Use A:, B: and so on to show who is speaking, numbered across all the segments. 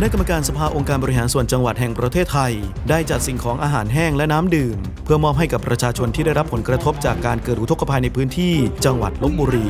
A: คณะกรรมการสภาองค์การบริหารส่วนจังหวัดแห่งประเทศไทย ได้จัดสิ่งของอาหารแห้งและน้ำดื่ม เพื่อมอบให้กับประชาชนที่ได้รับผลกระทบจากการเกิดอุทกภัยในพื้นที่จังหวัดลบบุรี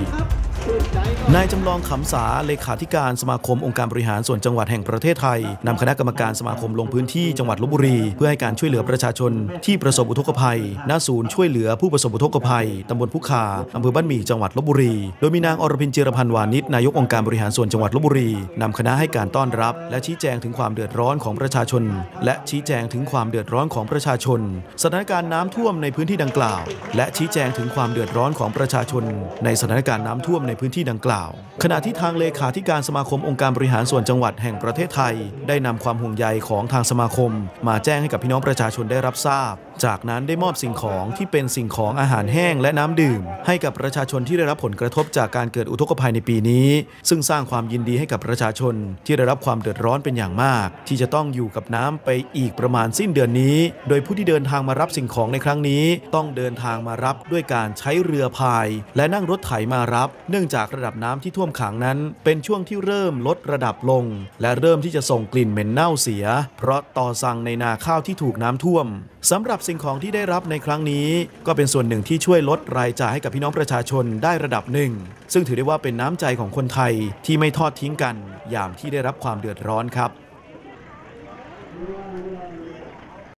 A: นายจำลองขำสาเลขาธิการสมาคมองค์การบริหารส่วนจังหวัดแห่งประเทศไทยนำคณะกรรมการสมาคมลงพื้นที่จังหวัดลบบุรี เพื่อให้การช่วยเหลือประชาชนที่ประสบอุทกภัยณศูนย์ช่วยเหลือผู้ประสบอุทกภัยตำบลพุคาอำเภอบ้านหมี่จังหวัดลบบุรี โดยมีนางอรพินเจรพันธ์วานิชนายกองค์การบริหารส่วนจังหวัดลบบุรีนำคณะให้การต้อนรับ และชี้แจงถึงความเดือดร้อนของประชาชน และชี้แจงถึงความเดือดร้อนของประชาชน สถานการณ์น้ำท่วมในพื้นที่ดังกล่าว และชี้แจงถึงความเดือดร้อนของประชาชน ในสถานการณ์น้ำท่วมในพื้นที่ดังกล่าวขณะที่ทางเลขาธิการสมาคมองค์การบริหารส่วนจังหวัดแห่งประเทศไทย ได้นำความห่วงใยของทางสมาคม มาแจ้งให้กับพี่น้องประชาชนได้รับทราบ จากนั้นได้มอบสิ่งของที่เป็นสิ่งของอาหารแห้งและน้ำดื่ม ให้กับประชาชนที่ได้รับผลกระทบจากการเกิดอุทกภัยในปีนี้ ซึ่งสร้างความยินดีให้กับประชาชนที่ได้รับความเดือดร้อนเป็นอย่างมาก ที่จะต้องอยู่กับน้ำไปอีกประมาณสิ้นเดือนนี้ โดยผู้ที่เดินทางมารับสิ่งของในครั้งนี้ ต้องเดินทางมารับด้วยการใช้เรือพาย และนั่งรถไถมารับ เนื่องจากระดับน้ำที่ท่วมขังนั้น เป็นช่วงที่เริ่มลดระดับลง และเริ่มที่จะส่งกลิ่นเหม็นเน่าเสีย เพราะต่อสั่งในนาข้าวที่ถูกน้ำท่วมสำหรับสิ่งของที่ได้รับในครั้งนี้ ก็เป็นส่วนหนึ่งที่ช่วยลดรายจ่ายให้กับพี่น้องประชาชนได้ระดับหนึ่ง ซึ่งถือได้ว่าเป็นน้ำใจของคนไทยที่ไม่ทอดทิ้งกัน ยามที่ได้รับความเดือดร้อนครับ